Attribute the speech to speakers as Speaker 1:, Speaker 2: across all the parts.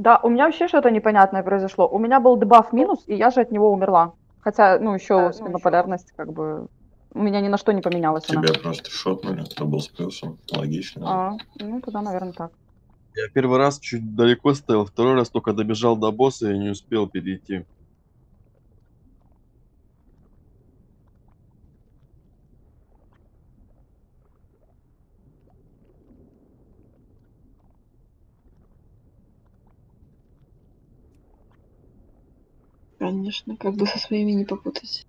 Speaker 1: Да, у меня вообще что-то непонятное произошло. У меня был дебаф минус, и я же от него умерла. Хотя, ну, еще
Speaker 2: Да, ну,
Speaker 1: спинополярность, как бы, у меня ни на что не поменялась она.
Speaker 3: Тебя просто шотнули, кто был с плюсом. Логично.
Speaker 1: А, ну, тогда, наверное, так.
Speaker 4: Я первый раз чуть далеко стоял, второй раз только добежал до босса и не успел перейти.
Speaker 2: Конечно, как бы со своими не попутать.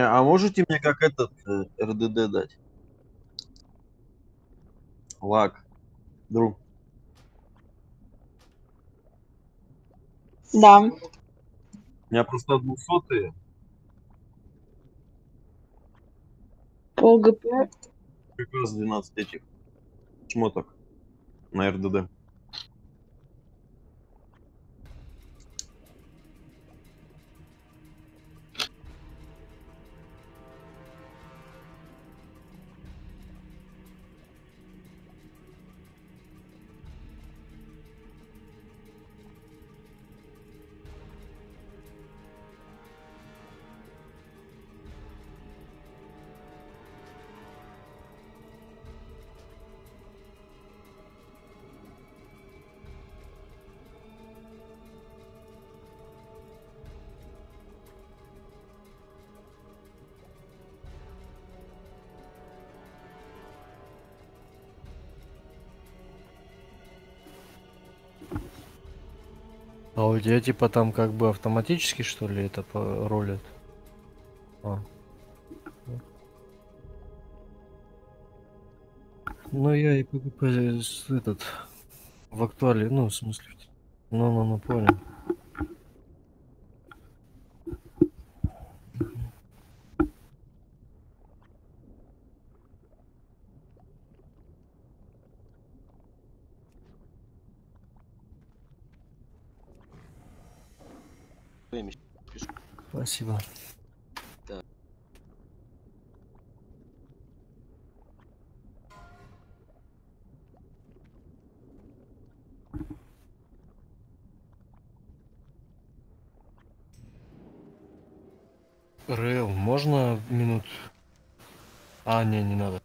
Speaker 4: А можете мне как этот э, РДД дать? Лак. Друг.
Speaker 2: Да,
Speaker 4: У меня просто 200
Speaker 2: пол ГП.
Speaker 4: как раз 12 этих шмоток на РДД.
Speaker 5: Тебя типа там как бы автоматически что ли это ролит? А. Ну я и этот в актуале, ну в смысле. Ну, ну, ну, понял. Спасибо. Рэл, можно минут? А, не, не надо.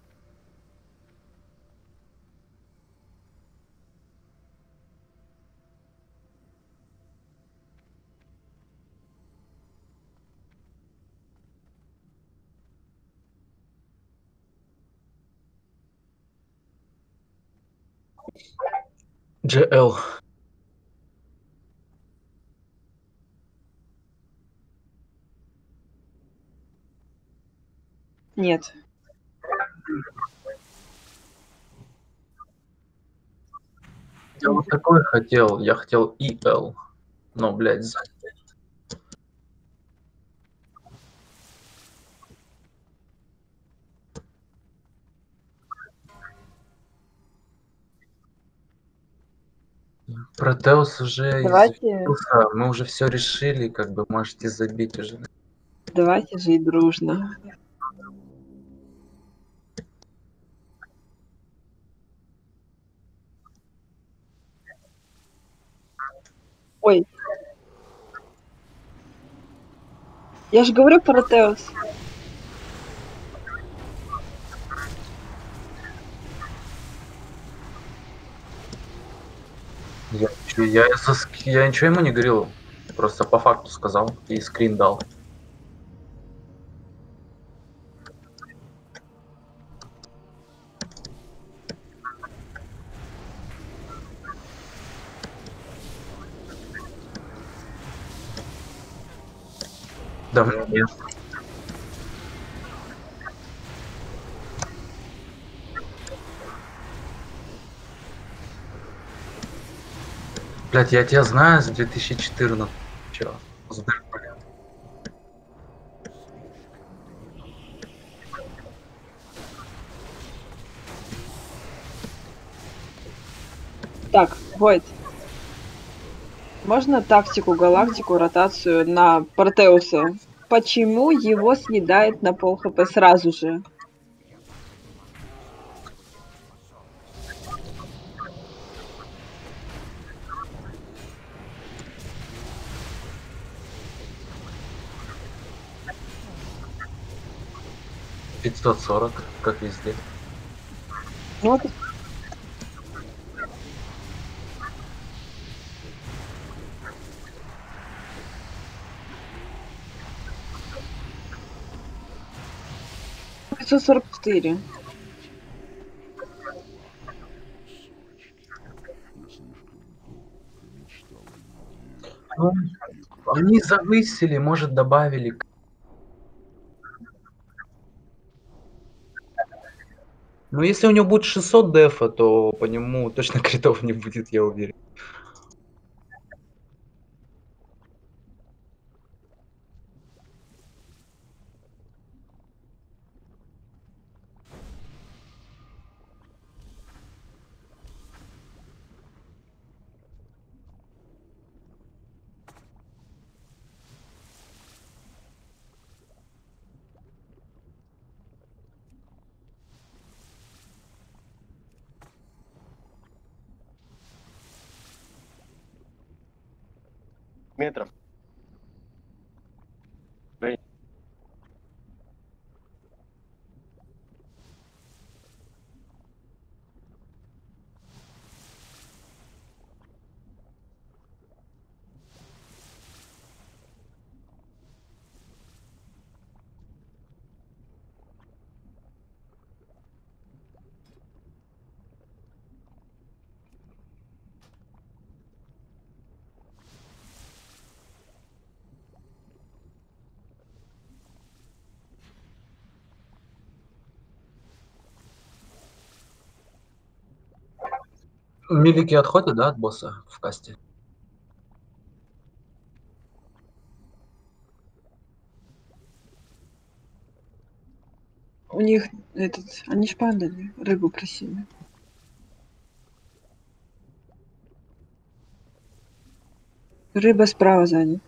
Speaker 6: GL.
Speaker 2: Нет.
Speaker 6: Я вот такой хотел. Я хотел EL. Но, блядь, за- Протеус уже
Speaker 2: Давайте,
Speaker 6: мы уже все решили, как бы можете забить уже.
Speaker 2: давайте жить дружно. Ой. Я же говорю Протеус.
Speaker 6: Я, я ничего ему не говорил, просто по факту сказал и скрин дал. Да мне Блять, я тебя знаю с 2014. Чё?
Speaker 2: Так, Войт. Можно тактику, галактику, ротацию на Протеуса? Почему его съедает на пол хп сразу же?
Speaker 6: — 540, как везде.
Speaker 2: Ну, вот пятьсот сорок четыре.
Speaker 6: Ну, они завысили, может, добавили. Ну, если у него будет 600 дефа, то по нему точно критов не будет, я уверен.
Speaker 7: Метров.
Speaker 6: Милики отходят, да, от босса в касте?
Speaker 2: У них этот, они ж рыбу просили. Рыба справа сзади.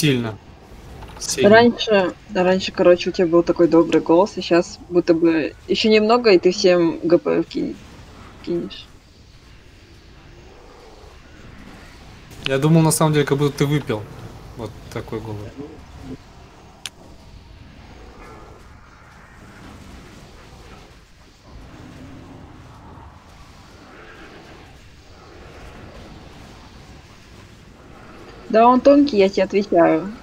Speaker 8: Сильно. Сильно.
Speaker 2: Раньше, раньше, короче, у тебя был такой добрый голос, и сейчас будто бы еще немного, и ты всем ГП кинешь.
Speaker 8: Я думал, на самом деле, как будто ты выпил. Вот такой голос.
Speaker 2: Да, он тонкий, я тебе отвечаю.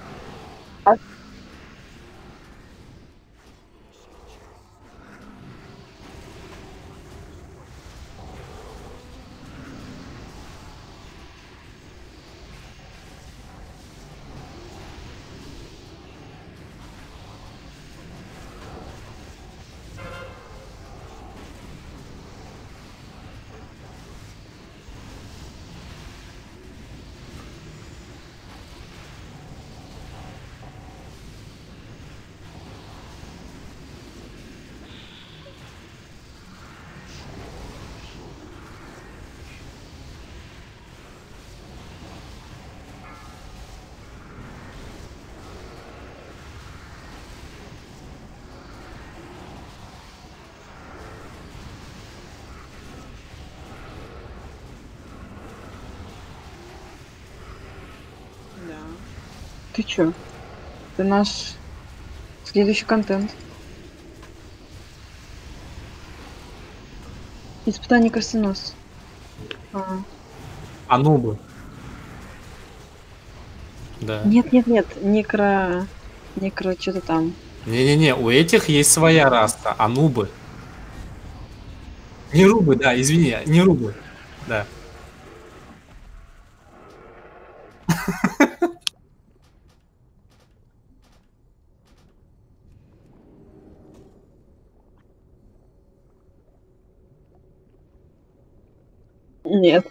Speaker 2: Ты чё? Это наш следующий контент. Испытание красонос. А,
Speaker 8: Анубы. Да.
Speaker 2: Нет, нет, нет, некро... Некро что-то там.
Speaker 8: Не-не-не, у этих есть своя раса, анубы. Не рубы, да, извини, не рубы. Да.
Speaker 2: Нет.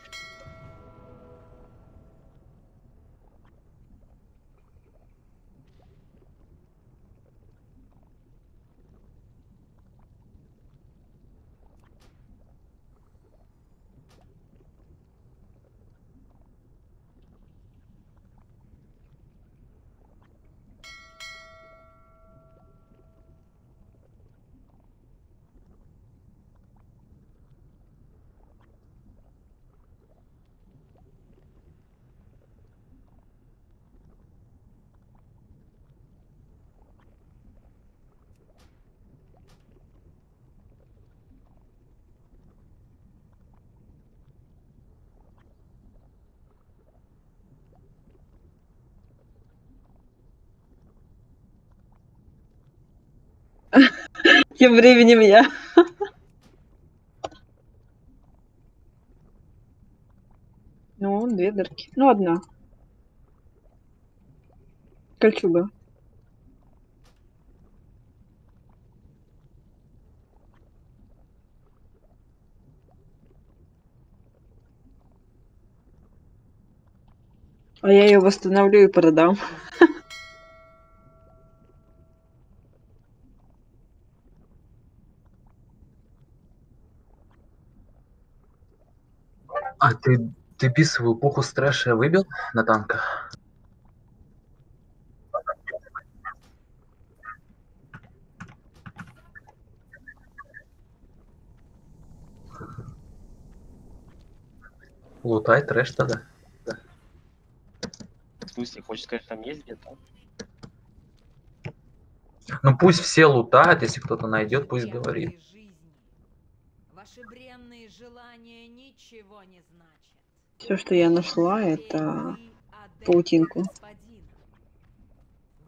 Speaker 2: Тем временем я. Ну, две дырки. Ну, одна. Кольчуга. А я ее восстановлю и продам.
Speaker 6: А ты, ты бисовую пуху с трэша выбил на танках? Лутай трэш тогда.
Speaker 7: В смысле, хочешь сказать, там есть где-то?
Speaker 6: Ну пусть все лутают, если кто-то найдет, пусть говорит.
Speaker 9: Ваши бренные желания ничего не значат.
Speaker 2: Все, что я нашла, это паутинку.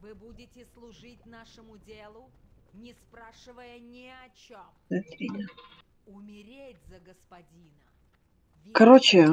Speaker 9: Вы будете служить нашему делу, не спрашивая ни о чем. Умереть за господина.
Speaker 2: Короче.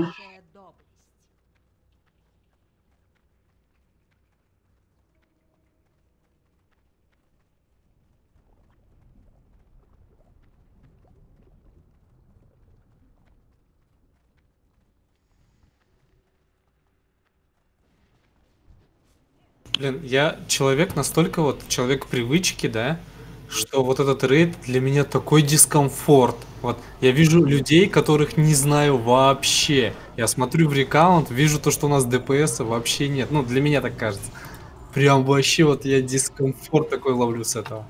Speaker 8: Блин, я человек настолько вот, человек привычки, да, что вот этот рейд для меня такой дискомфорт. Вот я вижу людей, которых не знаю вообще. Я смотрю в рекаунт, вижу то, что у нас ДПС вообще нет. Ну, для меня так кажется. Прям вообще вот я дискомфорт такой ловлю с этого.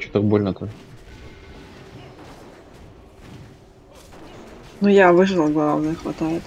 Speaker 10: Что так больно-то?
Speaker 2: Ну, я выжила, главное, хватает.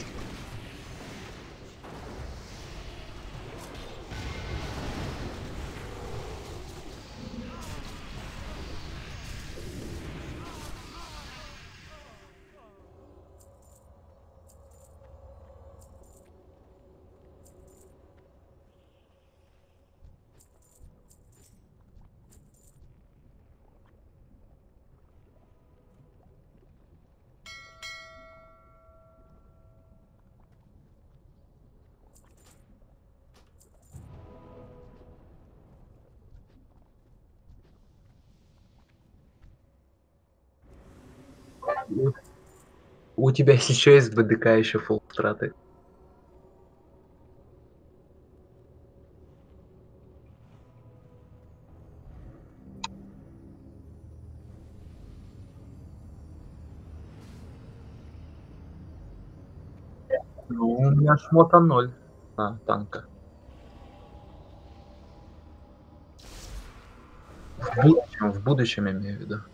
Speaker 6: Тебя еще есть БДК еще фул траты. Ну, у меня шмота ноль на танка. В будущем, в будущем я имею в виду.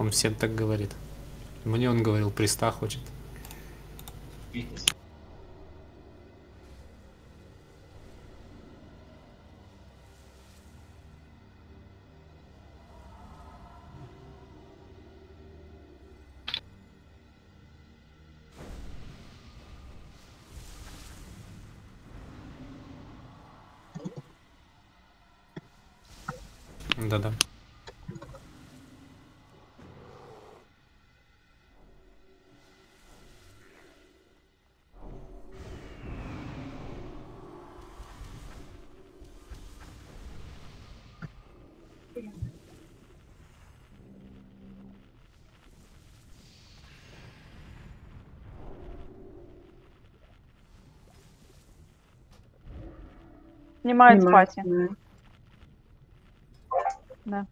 Speaker 8: Он всем так говорит. Мне он говорил, приста хочет. Да-да.
Speaker 1: Снимает с
Speaker 2: Понимаю,
Speaker 1: пати.
Speaker 2: понимаю.
Speaker 1: Да.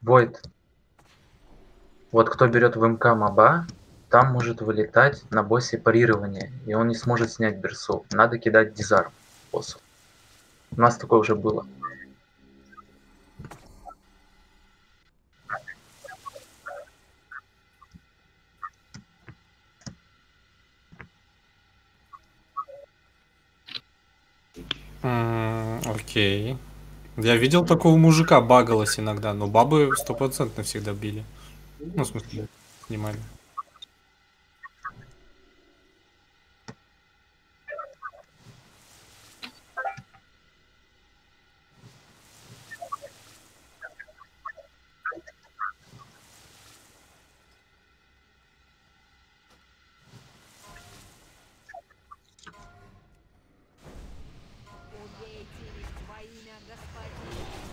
Speaker 6: Войт. Вот кто берет в МК моба, там может вылетать на боссе парирование, и он не сможет снять берсу. Надо кидать дизарм боссу. У нас такое уже было.
Speaker 8: Окей. Я видел такого мужика, багалось иногда, но бабы стопроцентно всегда били. Ну, в смысле, снимали.
Speaker 9: Убейте их во имя Господина.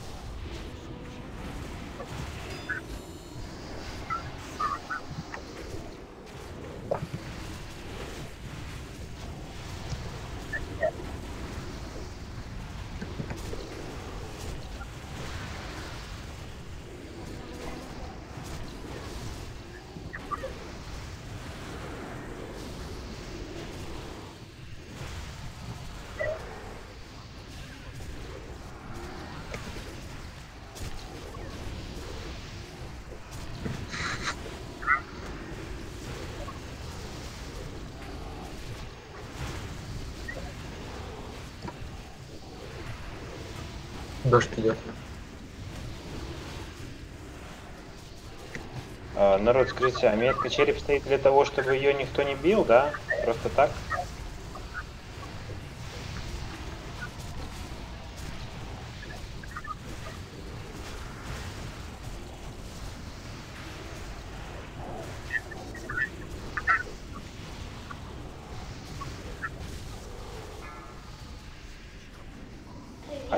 Speaker 6: Дождь идет.
Speaker 10: А, народ, скажите, а метка череп стоит для того, чтобы ее никто не бил, да? Просто так?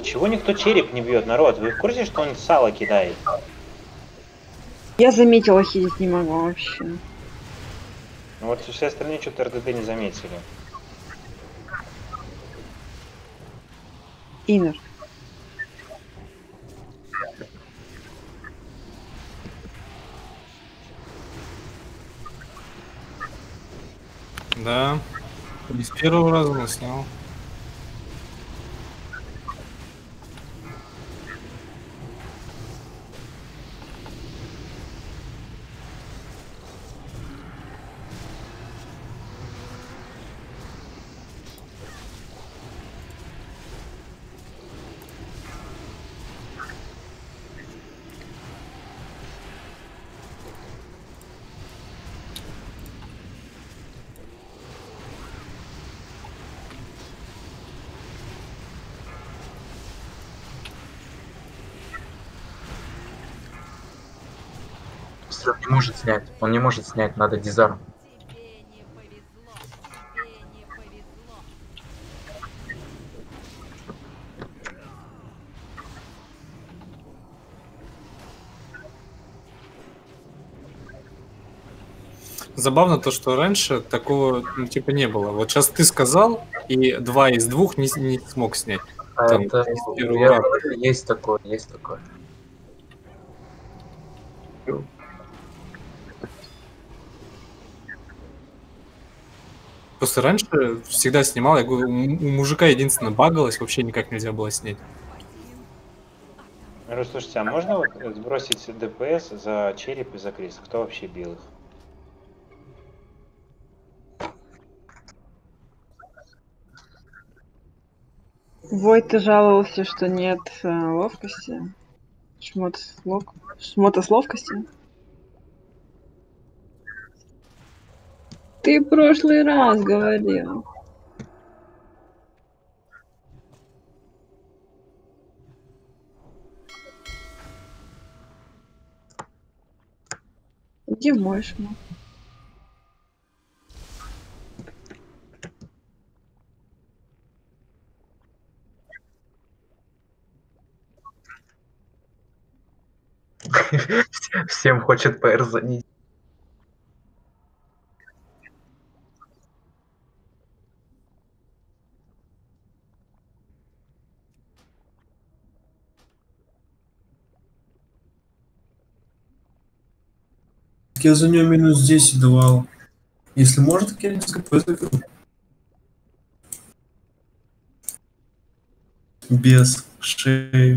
Speaker 10: Чего никто череп не бьет, народ? Вы в курсе, что он сало кидает?
Speaker 2: Я заметила, хилить не могу вообще.
Speaker 10: Ну вот все остальные что-то РДД не заметили.
Speaker 2: Инер.
Speaker 8: Да. Не с первого раза но снял.
Speaker 6: снять. Он не может снять, надо дизарм.
Speaker 8: Забавно то, что раньше такого ну, типа не было. Вот сейчас ты сказал, и два из двух не, не смог снять.
Speaker 6: А
Speaker 8: Там,
Speaker 6: это, я, есть такое, есть такое.
Speaker 8: Просто раньше всегда снимал, я говорю, у мужика единственное багалось, вообще никак нельзя было снять.
Speaker 10: Ну, слушайте, а можно вот сбросить ДПС за череп и за крест? Кто вообще бил их?
Speaker 2: Войт жаловался, что нет э, ловкости. Шмот, лок... Шмота с ловкостью. Ты в прошлый раз говорил. Где шмот?
Speaker 6: Всем хочет ПР занять.
Speaker 11: Я за нее минус 10 давал. Если может, так я не заберу. Без шеи.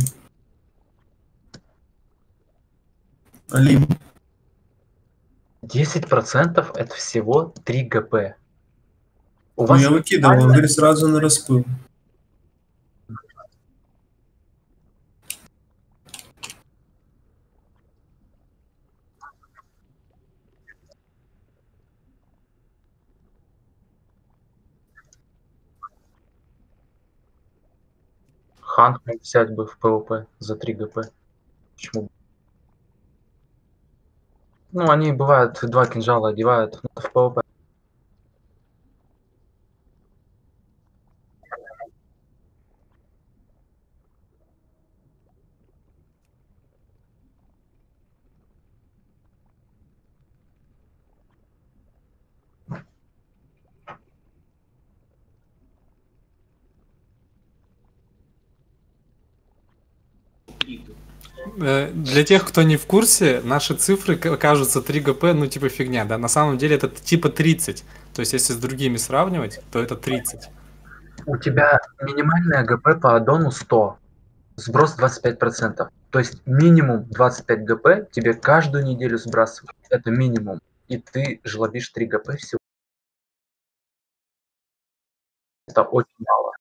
Speaker 11: Алим.
Speaker 6: 10% это всего 3 ГП. У
Speaker 11: Ну,
Speaker 6: вас
Speaker 11: я выкидывал, он говорит сразу на распыл.
Speaker 6: Мог взять бы в PvP за 3 GP. Почему? Ну, они бывают два кинжала одевают в
Speaker 8: PvP. Для тех, кто не в курсе, наши цифры кажутся 3 ГП, ну типа фигня, да, на самом деле это типа 30. То есть если с другими сравнивать, то это 30.
Speaker 6: У тебя минимальная ГП по аддону 100. Сброс 25%. То есть минимум 25 ГП тебе каждую неделю сбрасывают. Это минимум. И ты жлобишь 3 ГП всего. Это очень мало.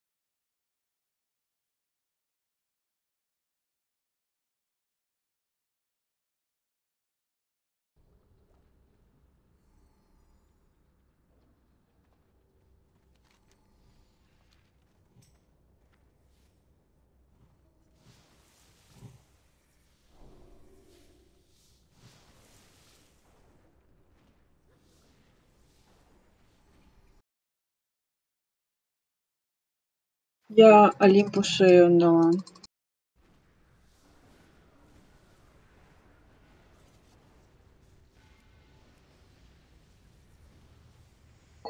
Speaker 2: Я Олимпу шею дала.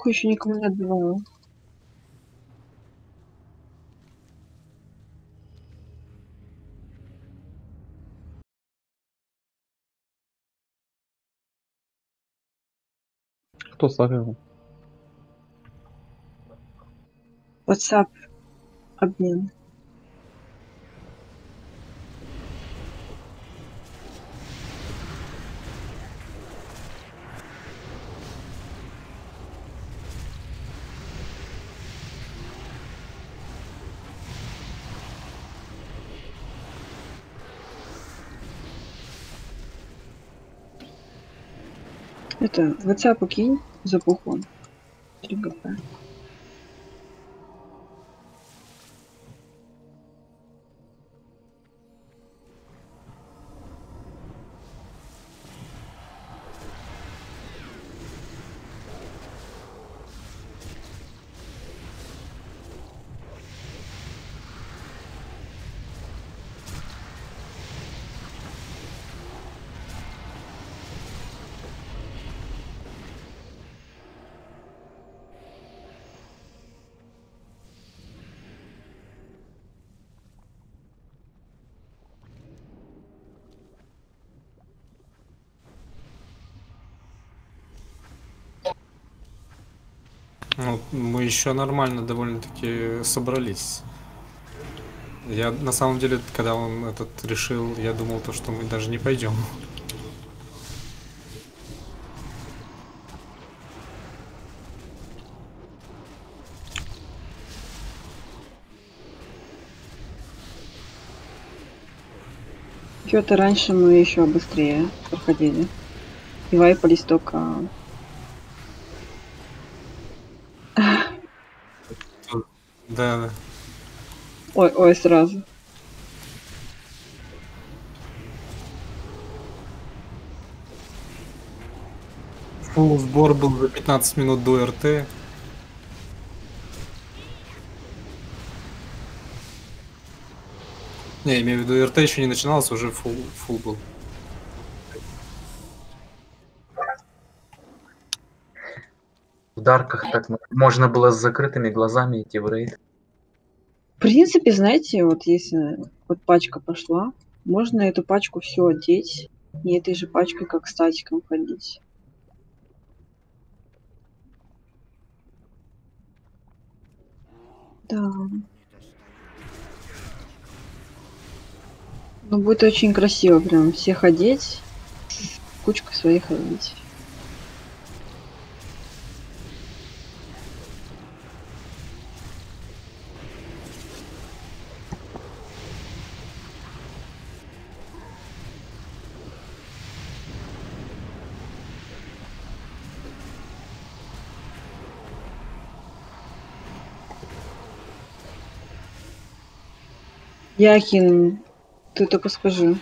Speaker 2: Еще никому не отбивала.
Speaker 12: Кто ставил?
Speaker 2: WhatsApp обмен. Это в WhatsApp кинь за пуху. 3 ГП.
Speaker 8: Еще нормально довольно-таки собрались. Я на самом деле, когда он этот решил, я думал то, что мы даже не пойдем.
Speaker 2: Что-то раньше мы еще быстрее проходили. И вайпались только...
Speaker 8: Да, да.
Speaker 2: Ой, ой, сразу.
Speaker 8: Фул сбор был за 15 минут до РТ. Не, я имею в виду, РТ еще не начинался, уже фул, фул был.
Speaker 6: В дарках так можно было с закрытыми глазами идти в рейд.
Speaker 2: В принципе, знаете, вот если вот пачка пошла, можно эту пачку все одеть и этой же пачкой как статиком ходить. Да. Ну, будет очень красиво прям всех одеть, с кучкой своих ходить. Яхин, ты только скажи.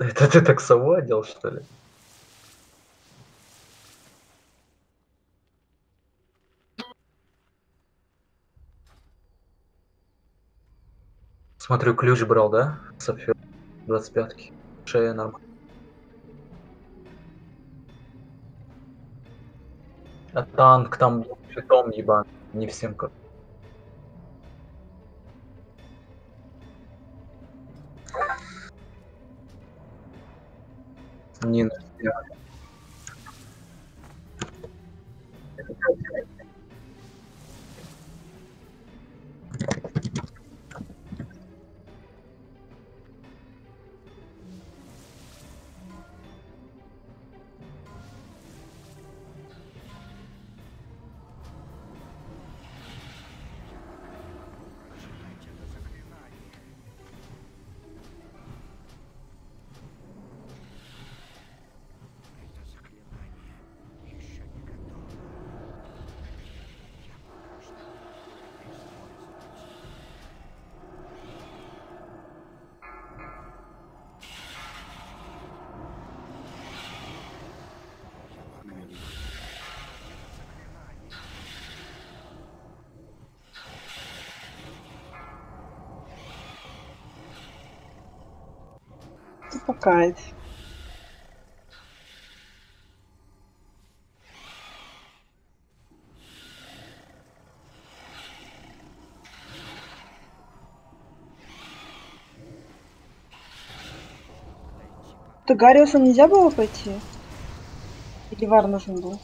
Speaker 6: Это ты так сову одел, что ли? Смотрю, ключ брал, да? Сапфир 25-ки. Шея нормально. А танк там щитом ебан. Не всем как. Не
Speaker 2: успокаивает. То Гариусом нельзя было пойти? Или Вар нужен был?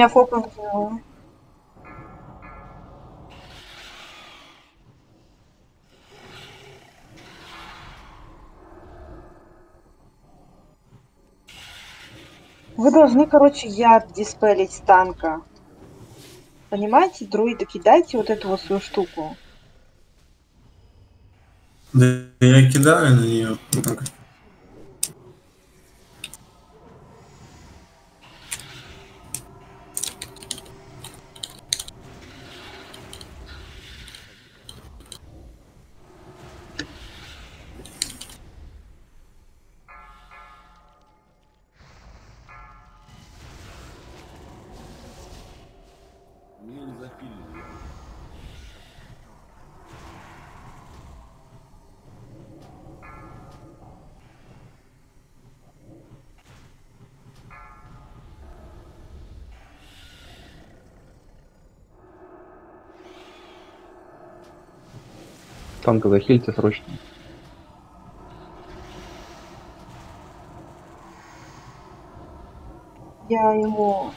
Speaker 2: Меня фокус сделал. Вы должны, короче, яд диспелить с танка. Понимаете, друиды, кидайте вот эту вот свою штуку.
Speaker 11: Да я кидаю на нее.
Speaker 12: Танка захильте срочно.
Speaker 2: Я ему...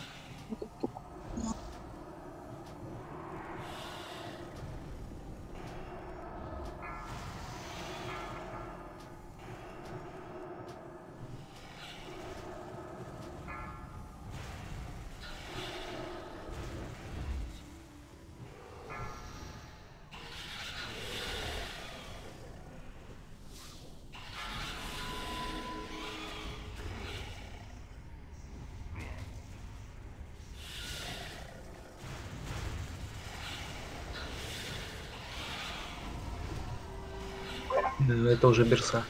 Speaker 6: Да, это уже берса.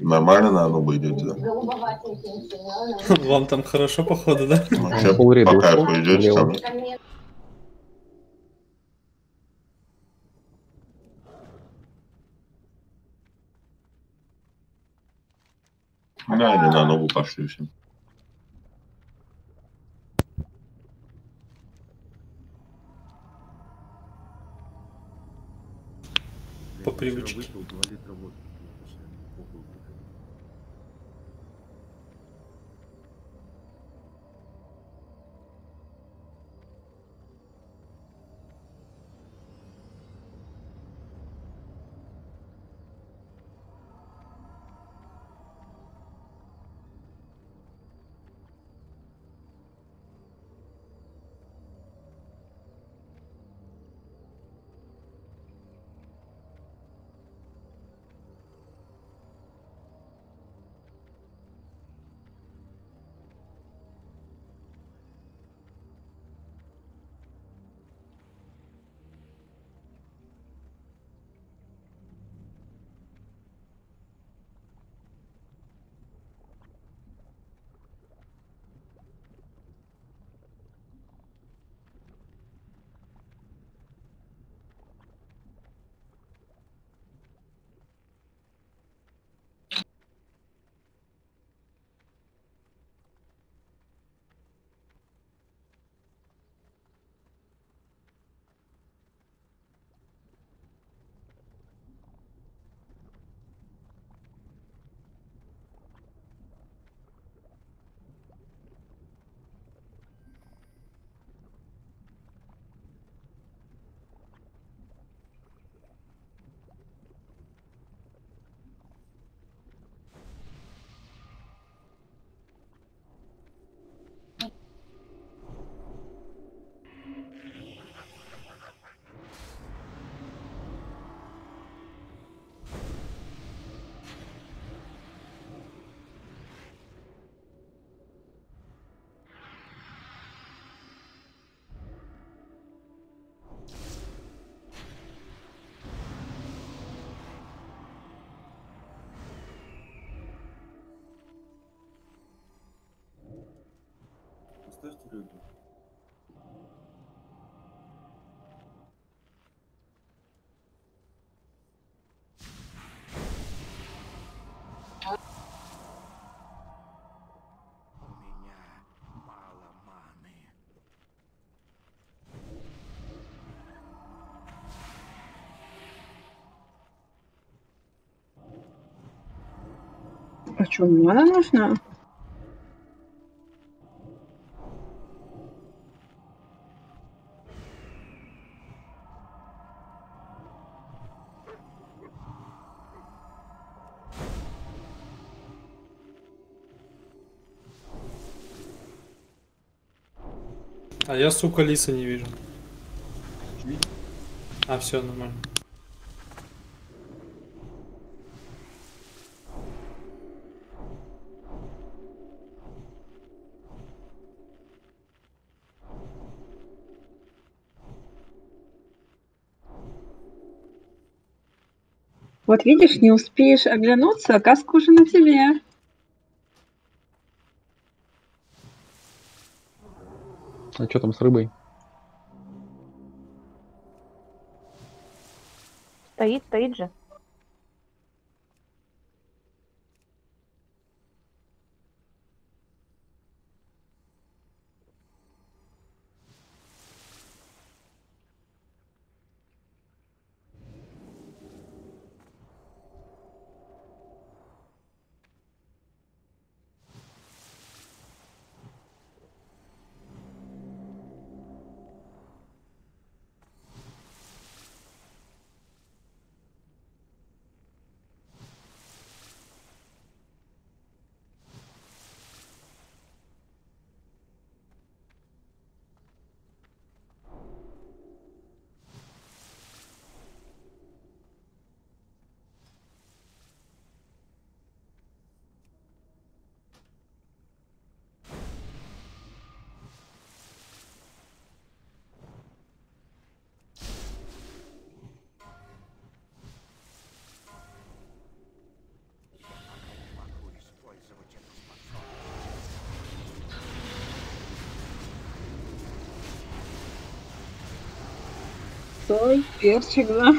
Speaker 3: Нормально на Анубу идете, да?
Speaker 8: Вам там хорошо, походу, да?
Speaker 3: Вообще,
Speaker 12: Полряда
Speaker 3: по кайфу идете там. Да, или на Анубу пошли все.
Speaker 8: По привычке.
Speaker 11: Оставьте рыбу.
Speaker 2: А что, мана нужна?
Speaker 8: А я, сука, лиса не вижу. А, все, нормально.
Speaker 2: Вот видишь, не успеешь оглянуться, а каска уже на тебе.
Speaker 12: А что там с рыбой?
Speaker 1: Стоит, стоит же.
Speaker 2: Перчик, да?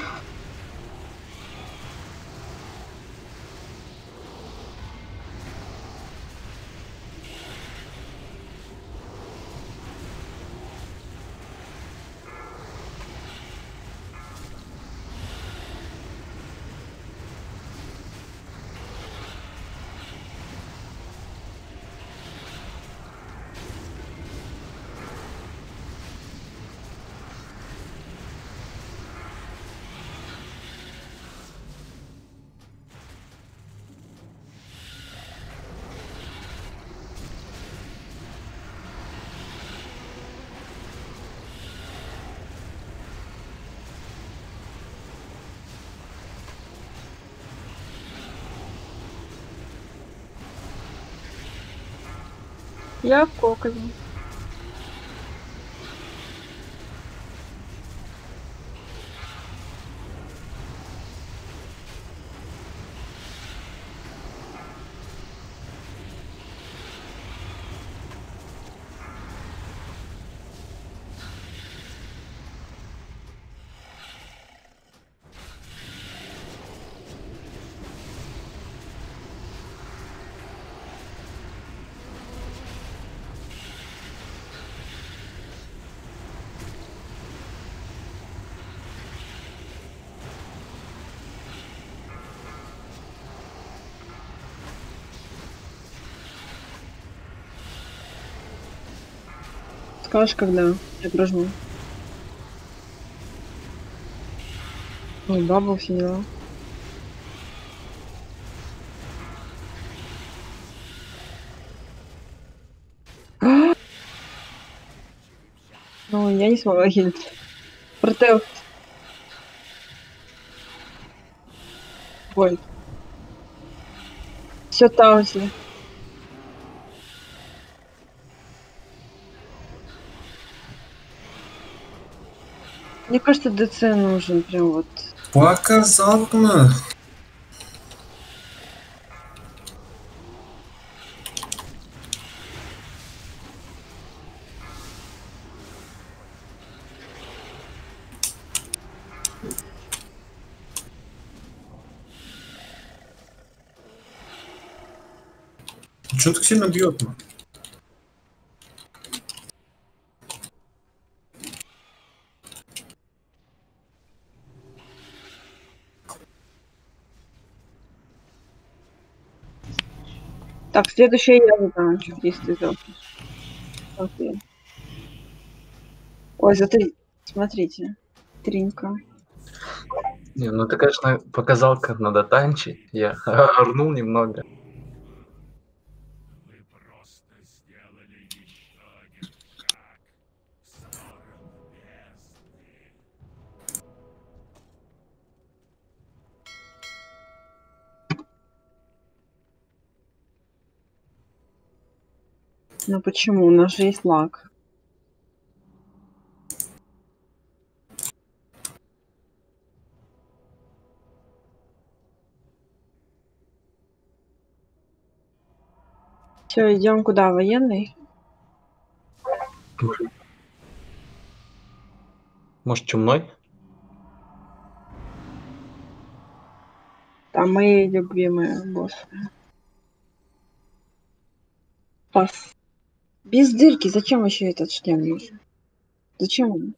Speaker 2: Я в коконе. Скажешь, когда я прожму. Ой, бабу все дела. Ну, я не смогла хилить. Протео. Ой. Все таузи. Мне кажется, ДЦ нужен прям вот.
Speaker 11: Показательно. Что так сильно бьет? -то? Ну.
Speaker 2: Так, следующее я заканчиваю, если ты. Окей. Ой, зато смотрите. Тринка.
Speaker 6: Не, ну ты, конечно, показал, как надо танчить. Я орнул немного.
Speaker 2: Ну почему? У нас же есть лак. Все, идем куда? Военный?
Speaker 6: Может, чумной?
Speaker 2: Там мои любимые боссы. Пас. Без дырки. Зачем еще этот шлем нужен? Зачем он?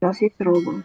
Speaker 2: У нас есть роба.